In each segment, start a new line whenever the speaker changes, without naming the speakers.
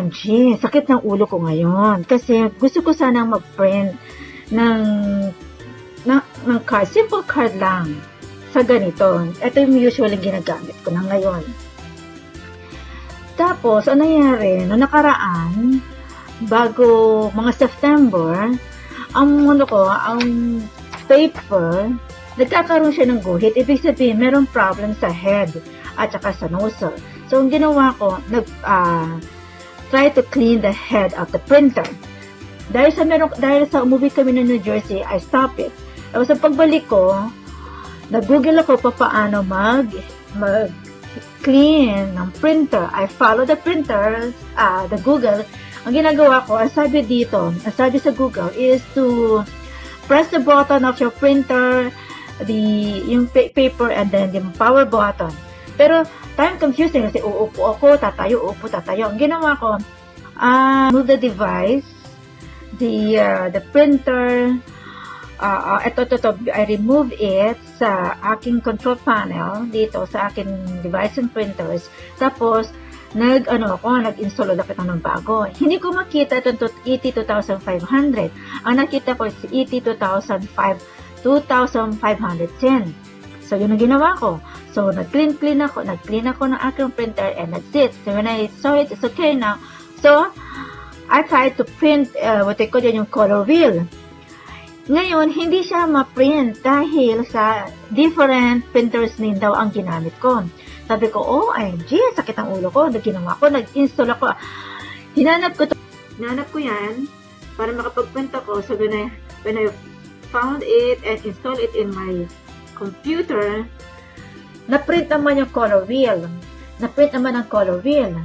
OMG, sakit ng ulo ko ngayon. Kasi gusto ko sanang mag-print ng, ng, ng card. Simple card lang sa ganito. Ito yung usually ginagamit ko na ngayon. Tapos, ano nangyari? No nakaraan, bago mga September, ang ano ko, ang paper, nagkakaroon siya ng guhit. Ibig sabihin, merong problem sa head at saka sa nozzle. So, ang ginawa ko, nag, uh, try to clean the head of the printer. Dahil sa meron, dahil sa umuwi kami ng New Jersey, I stop it. Tapos sa pagbalik ko, nag-google ako pa paano mag, mag clean ng printer. I follow the printer, uh, the Google. Ang ginagawa ko, ang sabi dito, ang sabi sa Google is to press the button of your printer, the yung paper and then the power button. Pero time confusing kasi uupo ako, tatayo, uupo, tatayo. Ang ginawa ko, uh, move the device, the uh, the printer, uh, uh, ito, ito, ito, I remove it sa aking control panel dito sa aking device and printers. Tapos, nag, ano ako, nag-install ulit ako ng bago. Hindi ko makita itong ET2500. Ang nakita ko is ET2005, 2510. So, yun ang ginawa ko. So, nag-clean-clean ako, nag-clean ako ng aking printer and that's it. So, when I saw it, it's okay now. So, I tried to print, uh, what I call yung color wheel. Ngayon, hindi siya ma-print dahil sa different printers din daw ang ginamit ko. Sabi ko, oh, IMG, sakit ang ulo ko. Ginawa ko, nag-install ako. Hinanap ko to. Hinanap ko yan para makapag-print ako. So, when I, when I found it and install it in my computer, na-print naman yung color wheel. Na-print naman ang color wheel.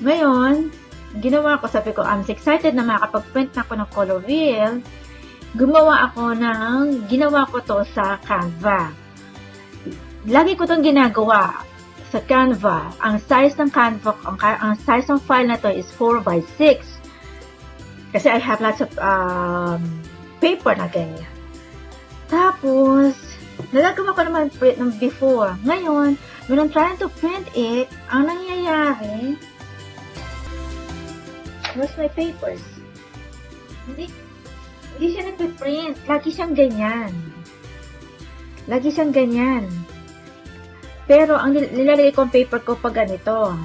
Ngayon, ginawa ko, sabi ko, I'm excited na makapag-print na ako ng color wheel. Gumawa ako ng, ginawa ko to sa Canva. Lagi ko itong ginagawa sa Canva. Ang size ng Canva, ang, ang size ng file na to is 4 by 6. Kasi I have lots of um, paper na ganyan. Tapos, nagagawa ko naman print ng before. Ngayon, when I'm trying to print it, ang nangyayari, where's my papers? Hindi, hindi siya nagpe-print. Lagi siyang ganyan. Lagi siyang ganyan. Pero, ang nilalagay ko ang paper ko pag ganito.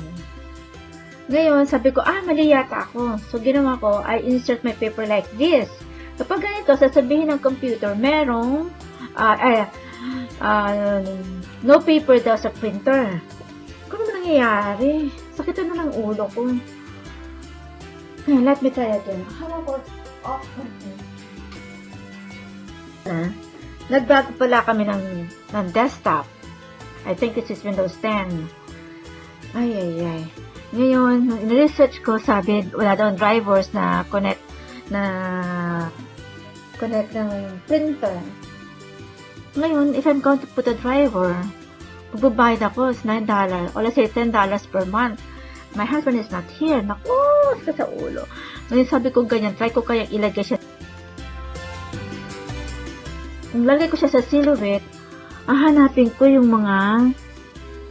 Ngayon, sabi ko, ah, mali yata ako. So, ginawa ko, I insert my paper like this. Kapag ganito, sasabihin ng computer, merong, uh, eh, uh, no paper daw sa printer. Kung ano nangyayari? Sakit na ng ulo ko. Okay, let me try again. How about off uh, Nagbago pala kami ng, ng desktop. I think this is Windows 10. Ay, ay, ay. Ngayon, in-research ko, sabi, wala daw drivers na connect na connect ng printer. Ngayon, if I'm going to put a driver, magbabayad ako is $9 or let's say $10 per month. My husband is not here. Naku, sa sa ulo. Ngayon sabi ko ganyan, try ko kaya ilagay siya. Kung lagay ko siya sa silhouette, hahanapin ko yung mga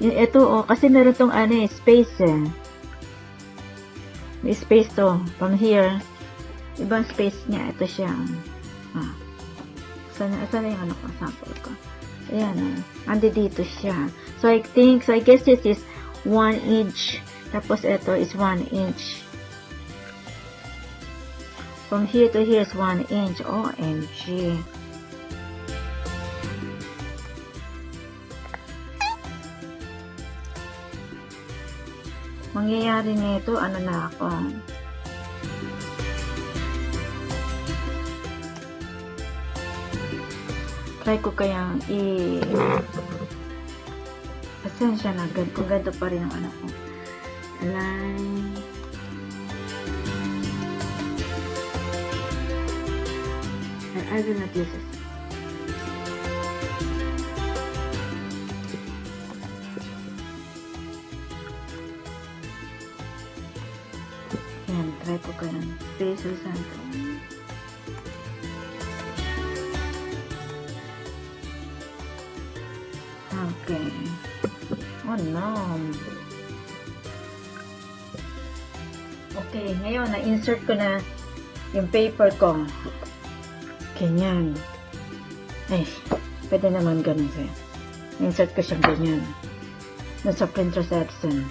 yung ito oh, kasi meron tong ano eh, space eh. May space to. From here, ibang space niya. Ito siya. Ah. Sana, sana yung ano ko, sample ko. Ayan ah. Andi dito siya. So, I think, so I guess this is 1 inch. Tapos, ito is 1 inch. From here to here is 1 inch. OMG. mangyayari nito, ano na ako. Try ko kayang i... Pasensya na, kung ganito pa rin ang ano ko. Align. I will not use it. Okay. Oh no. Okay. Ngayon, na-insert ko na yung paper ko. Ganyan. Ay, pwede naman ganun sa'yo. Insert ko siyang ganyan. Doon sa printer's Epson.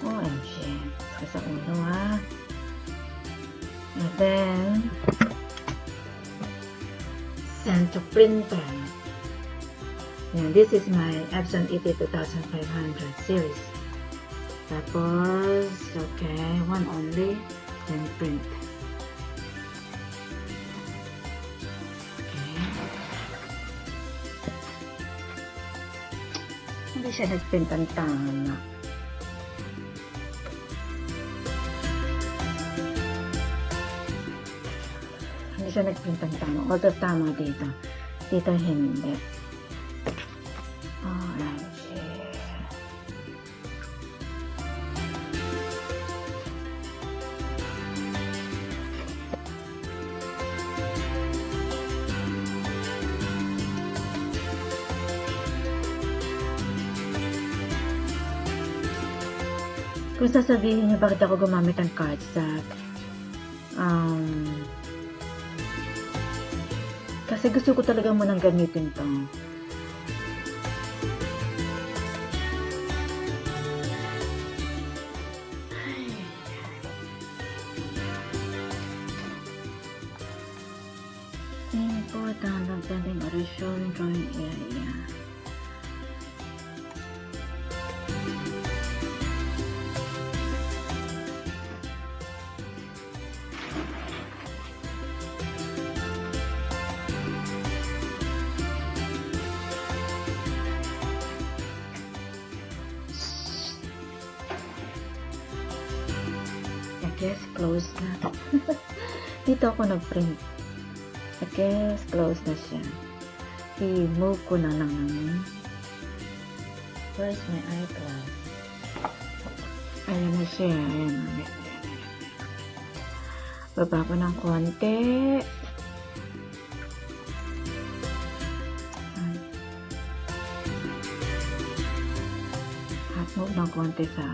OMG. Saka sa ulo, ha? And then, send to printer. Yan, this is my Epson E ET 2500 series. Tapos, okay, one only, then print. Okay. Hindi siya nagprint ang tama. Hindi siya nagprint ang tama. Although tama dito. Dito hindi. OMG. Kung sasabihin niyo bakit ako gumamit ng cardstock, um, kasi gusto ko talaga munang gamitin to. Pending oration drawing area. I guess close na. Dito ako nag-print. I guess close na siya. I-move ko na lang naman. Where's my iCloud? Ayan na siya. Ayan na. Ayan, ayan, ayan. Baba ko ng konti. At move ng konti sa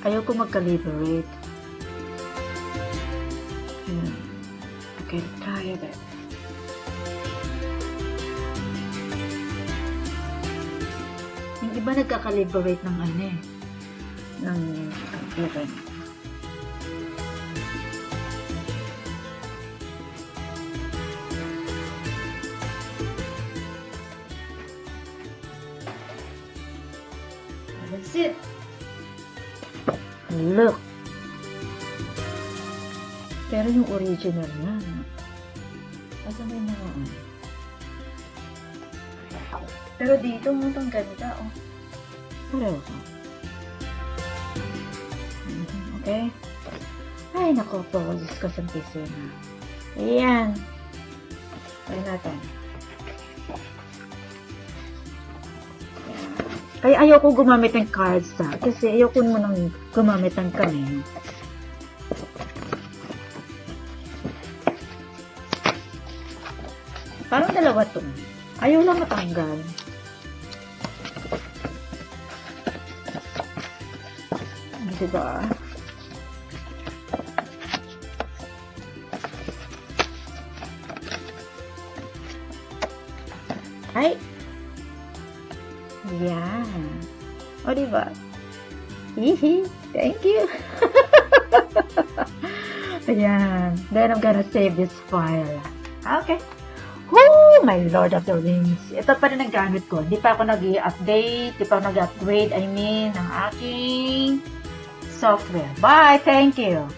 ano. Ayaw ko mag-calibrate. Ayan. Okay, try it. Yung iba nagka-calibrate ng ano eh. Ng computer. That's it. Look. Pero yung original na. Asa na yung mga ano? Pero dito mo itong ganda, oh. Pareho ka. Mhm, Okay? Ay, nako po. Diyos ko sa piso na. Ayan. Try natin. Kaya ayaw ko gumamit ng cards ha. Kasi ayaw ko mo nang gumamit ng kamay. Parang dalawa to. Ayaw lang matanggal. Diba? Ay! O, diba? Hihi. Thank you. Ayan. Then, I'm gonna save this file. Okay. Whoo! My Lord of the Rings. Ito pa rin ang gamit ko. Hindi pa ako nag-update. Hindi pa ako nag-upgrade. I mean, ng aking software. Bye! Thank you!